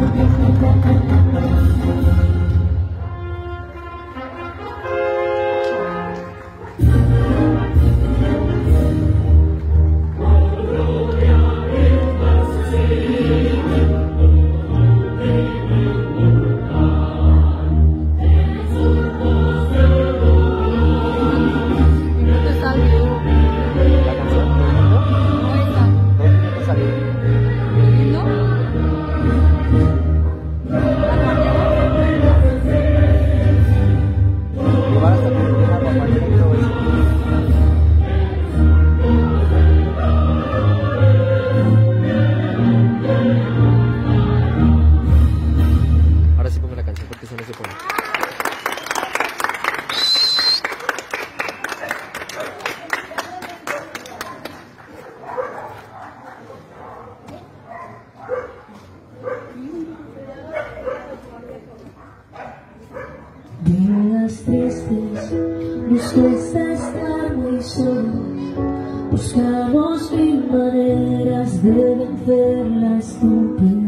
Thank you. días tristes busqué estar muy solo buscamos mil maneras de vencer la estupidez.